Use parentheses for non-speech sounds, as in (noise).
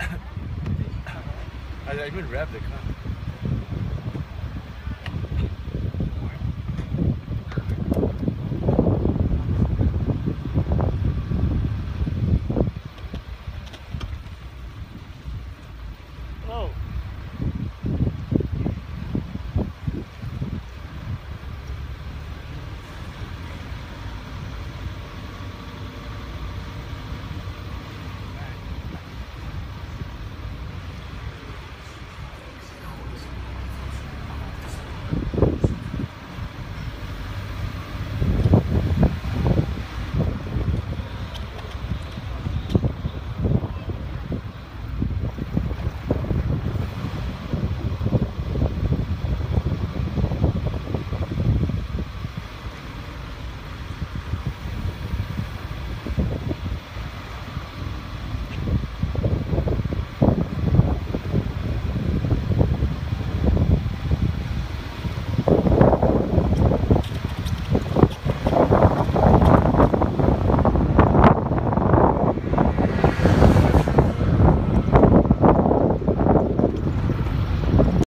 (coughs) I, I even rev the car.